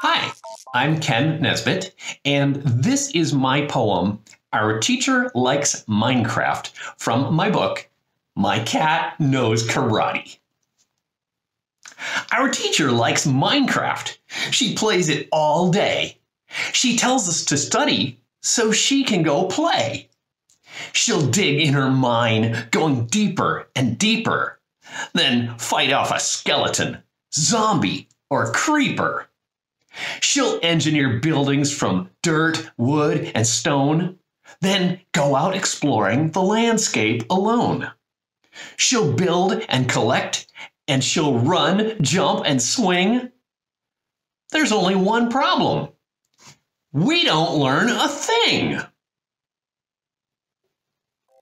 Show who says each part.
Speaker 1: Hi, I'm Kenn Nesbitt, and this is my poem, Our Teacher Likes Minecraft, from my book, My Cat Knows Karate. Our teacher likes Minecraft. She plays it all day. She tells us to study so she can go play. She'll dig in her mine, going deeper and deeper, then fight off a skeleton, zombie, or creeper. She'll engineer buildings from dirt, wood, and stone, then go out exploring the landscape alone. She'll build and collect, and she'll run, jump, and swing. There's only one problem we don't learn a thing.